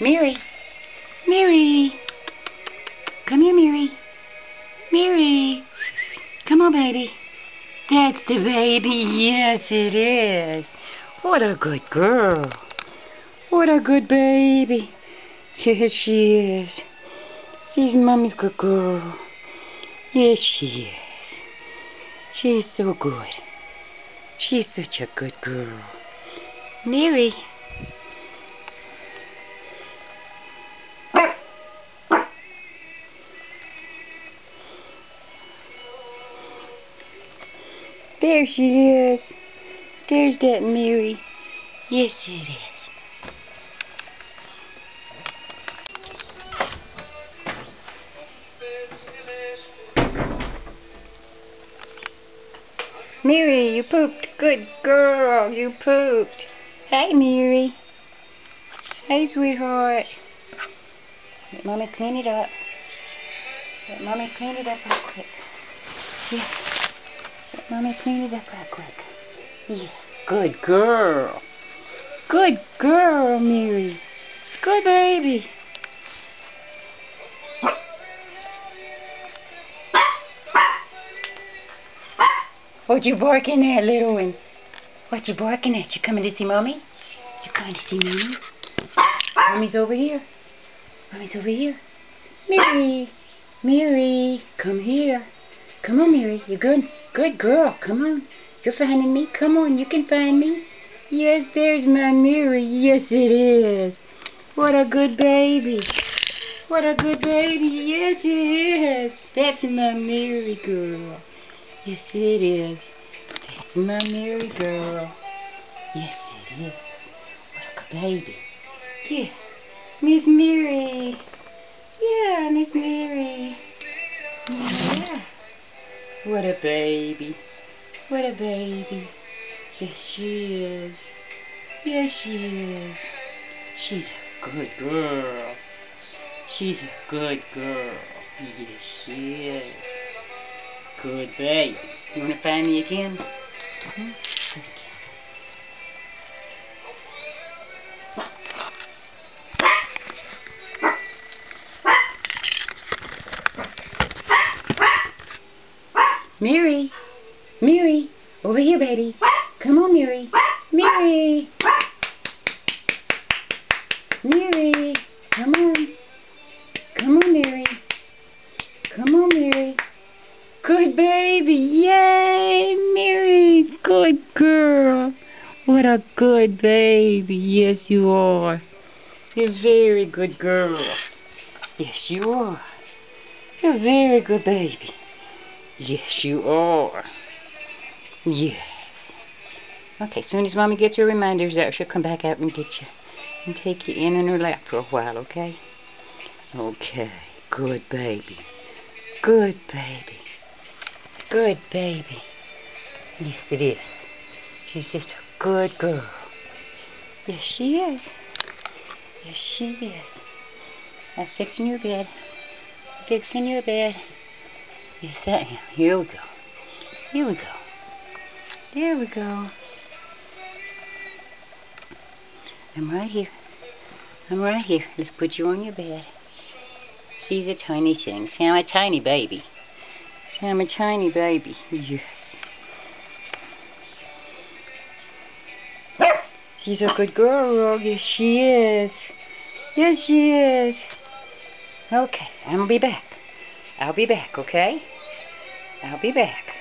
Mirri. Mirri. Come here, Mirri. Mirri. Come on, baby. That's the baby. Yes, it is. What a good girl. What a good baby. Yes, she is. She's mommy's good girl. Yes, she is. She's so good. She's such a good girl. Mirri. There she is. There's that Mirri. Yes, it is. Mirri, you pooped. Good girl, you pooped. Hey, Mirri. Hey, sweetheart. Let Mommy clean it up. Let Mommy clean it up real quick. Yeah. Let Mommy clean it up real quick. Yeah. Good girl. Good girl, Mirri. Good baby. What you barking at, little one? What you barking at? You coming to see mommy? You coming to see mommy? Mommy's over here. Mommy's over here. Mirri, Mirri, come here. Come on, Mirri. You good? Good girl. Come on. You're finding me. Come on, you can find me. Yes, there's my Mirri. Yes, it is. What a good baby. What a good baby. Yes, it is. That's my Mirri girl. Yes, it is. That's my Mirri girl. Yes, it is. What a good baby. Yeah. Miss Mirri. Yeah, Miss Mirri. Yeah. What a baby. What a baby. Yes, she is. Yes, she is. She's a good girl. She's a good girl. Yes, she is. Good baby. You want to find me again? Hmm? Mirri, Mirri, over here, baby. Come on, Mirri. Mirri. Mirri, come on. Come on, Mirri. Come on, Mirri. Good baby. Yay, Mirri. Good girl. What a good baby. Yes, you are. You're a very good girl. Yes, you are. You're a very good baby. Yes, you are. Yes. Okay, soon as Mommy gets her reminders out, she'll come back out and get you and take you in on her lap for a while, okay? Okay, good baby. Good baby. Good baby. Yes, it is. She's just a good girl. Yes, she is. Yes, she is. I'm fixing your bed. Fixing your bed. Yes, am. Here we go. Here we go. There we go. I'm right here. I'm right here. Let's put you on your bed. She's a tiny thing. See, I'm a tiny baby. See, I'm a tiny baby. Yes. She's a good girl. Yes, she is. Yes, she is. Okay, I'll be back. I'll be back, okay? I'll be back.